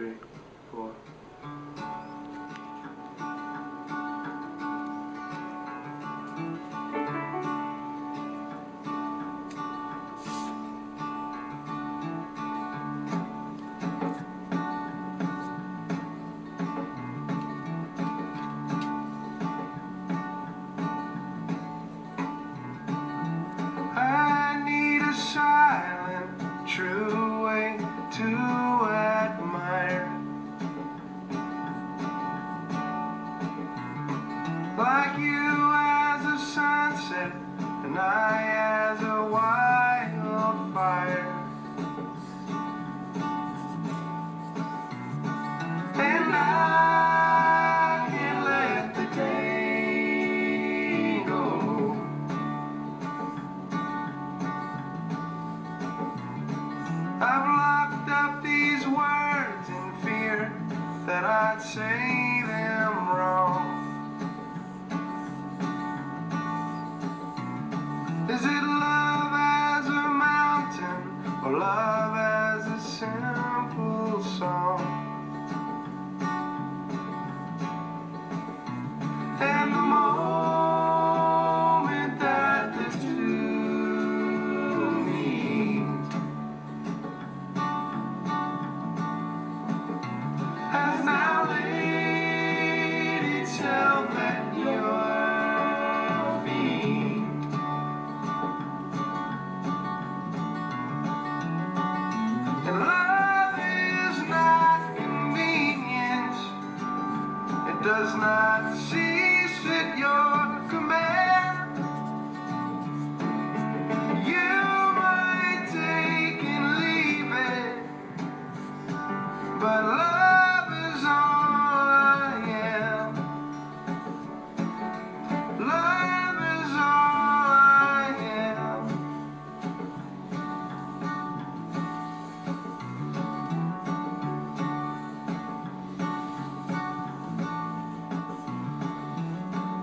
three, four, and I as a wildfire. And I can't let the day go. I've locked up these words in fear that I'd say. Is it love as a mountain or love? not sees your command. You might take and leave it, but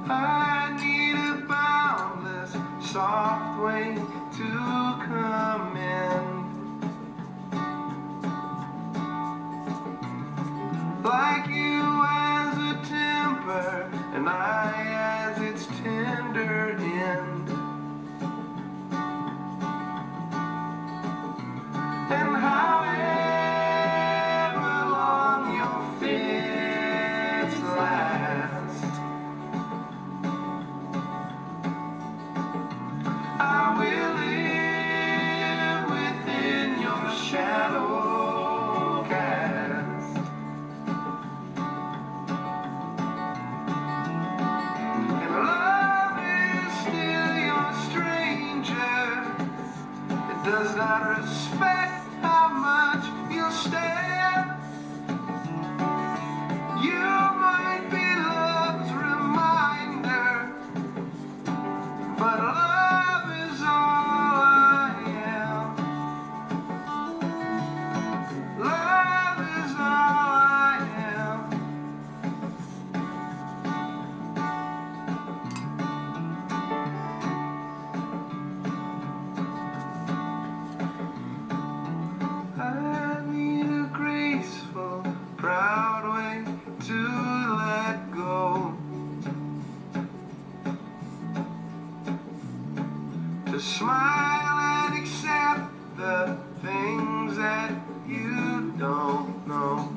I Does I respect how much you stand. You to smile and accept the things that you don't know.